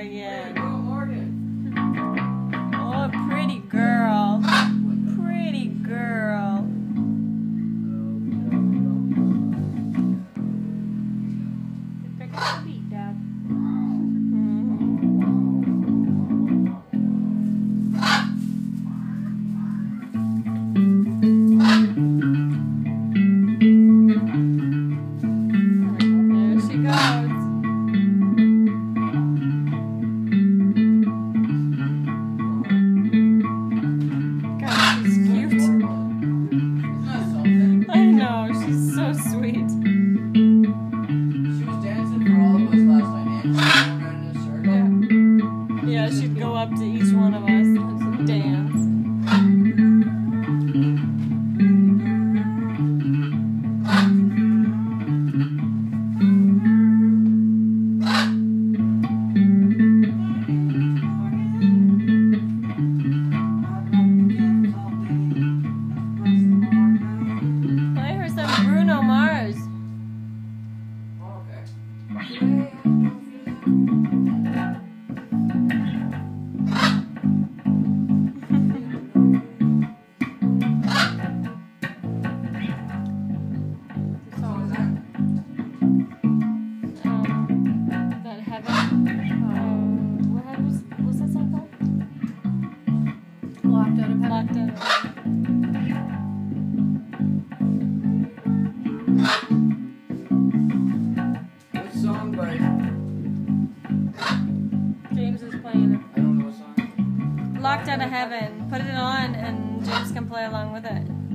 yeah. something. Locked out of heaven. Locked out. Locked out of heaven. Put it on and James can play along with it.